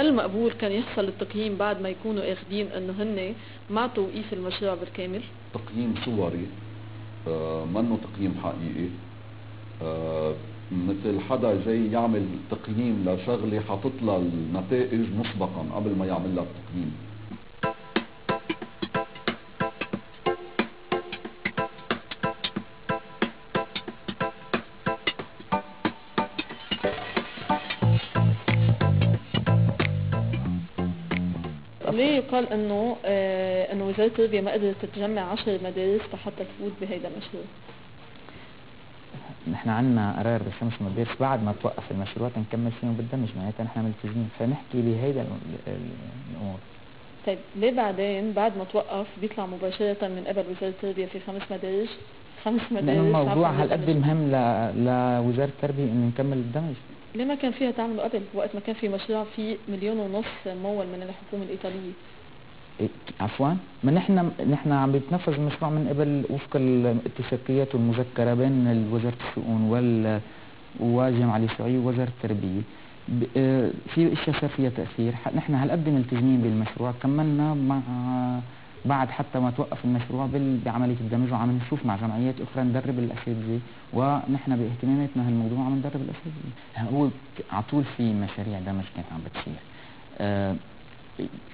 هل مقبول كان يحصل التقييم بعد ما يكونوا اخذين انه هن مع توقيف المشروع بالكامل؟ تقييم صوري. آه منه تقييم حقيقي. آه مثل حدا جاي يعمل تقييم لشغلة حاطط لها النتائج مسبقا قبل ما يعمل لها التقييم. ليه يقال إنه آه إنه وزارة التربية ما قدرت تجمع 10 مدارس لحتى تفوت بهذا المشروع؟ نحن عندنا قرار بخمس مدارس بعد ما توقف المشروع تنكمل فيهم بالدمج معناتها نحن ملتزمين. فنحكي بهيدا الأمور. طيب ليه بعدين بعد ما توقف بيطلع مباشرة من قبل وزارة التربية في خمس مدارس خمس مدارس لأنه الموضوع هالقد مهم لوزارة التربية إنه نكمل الدمج ليه ما كان فيها تعمله قبل وقت ما كان في مشروع فيه مليون ونص ممول من الحكومة الإيطالية. إيه، عفوا. ما نحن نحن عم بيتنفذ المشروع من قبل وفق الاتفاقيات والمذكره بين وزارة الشؤون وال والجامعة اليسوعيه ووزارة التربية. آه، في أشياء صار فيها تأثير. نحن هالقد ملتزمين بالمشروع. كملنا مع بعد حتى ما توقف المشروع بعملية الدمج وعم نشوف مع جمعيات أخرى ندرب الاساتذه ونحن باهتماماتنا هالموضوع عم ندرب الاساتذه هو على طول في مشاريع دمج كانت عم بتصير. آه،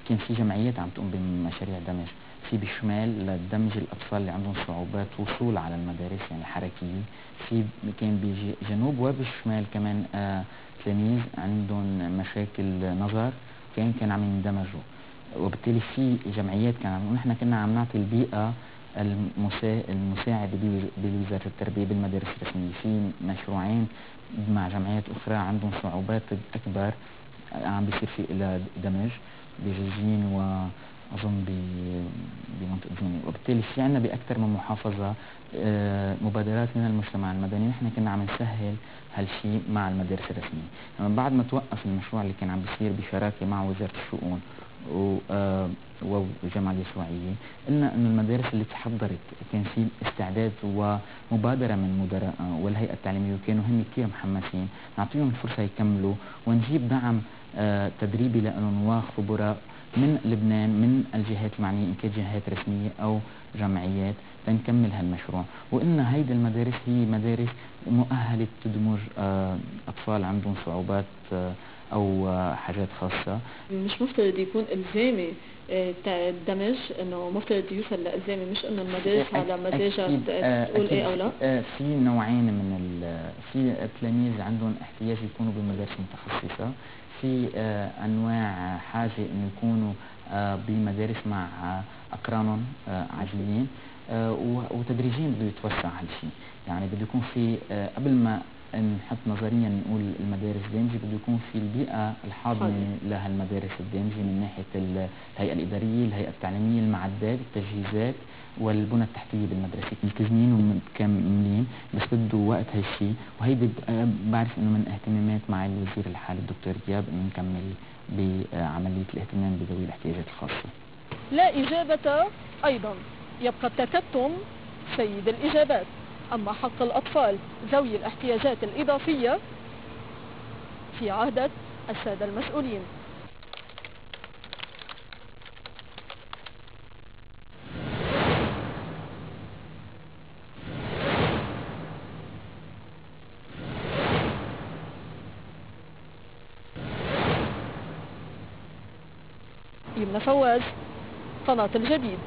كان في جمعيات عم تقوم بمشاريع دمج. في بالشمال لدمج الأطفال اللي عندهم صعوبات وصول على المدارس يعني حركية. في كان بجنوب وبالشمال كمان آه تلاميذ عندهم مشاكل نظر. كان كان عم يندمجوا. وبالتالي في جمعيات كان عم نحن كنا عم نعطي البيئة المساعدة بوزارة التربية بالمدارس الرسمية. في مشروعين مع جمعيات أخرى عندهم صعوبات أكبر عم بيصير في إلى دمج بجوجين وأظن بمنطقة جنين وبالتالي في عندنا بأكثر من محافظة آه، مبادرات من المجتمع المدني. نحن كنا عم نسهل هالشيء مع المدارس الرسمية. من بعد ما توقف المشروع اللي كان عم بيصير بشراكة مع وزارة الشؤون آه، والجامعة اليسوعيه قلنا انه المدارس اللي تحضرت في استعداد ومبادرة من مدراء والهيئة التعليمية وكانوا هم كثير محمسين. نعطيهم الفرصة يكملوا ونجيب دعم آه، تدريبي لهم وخبراء من لبنان من الجهات المعنية إن كانت جهات رسمية أو جمعيات تنكمل هالمشروع. وقلنا هيدي المدارس هي مدارس مؤهلة تدمج آه، أطفال عندهم صعوبات أو حاجات خاصة. مش مفترض يكون إلزامي الدمج إنه مفترض يوصل لإلزامي مش إنه المدارس على مزاجها تقول إيه أو لا؟ آه، في نوعين من في تلاميذ عندهم احتياج يكونوا بمدارس متخصصة. في آه، أنواع حاجة إنه يكونوا آه، بمدارس مع أقرانهم عاديين وتدريجيا بده يتوسع هالشيء يعني بده يكون في قبل ما نحط نظريا نقول المدارس دامجه بده يكون في البيئة الحاضنة لها المدارس الدامجه من ناحية الهيئة الإدارية، الهيئة التعليمية، المعدات، التجهيزات والبنى التحتية بالمدرسة. ملتزمين ومكملين بس بده وقت هالشيء وهيدي بعرف إنه من اهتمامات مع الوزير الحالي الدكتور دياب إنه نكمل بعملية الاهتمام بذوي الاحتياجات الخاصة. لا إجابة أيضا. يبقى التكتم سيد الإجابات. أما حق الأطفال ذوي الاحتياجات الإضافية في عهدة السادة المسؤولين. يمنى فواز قناة الجديد.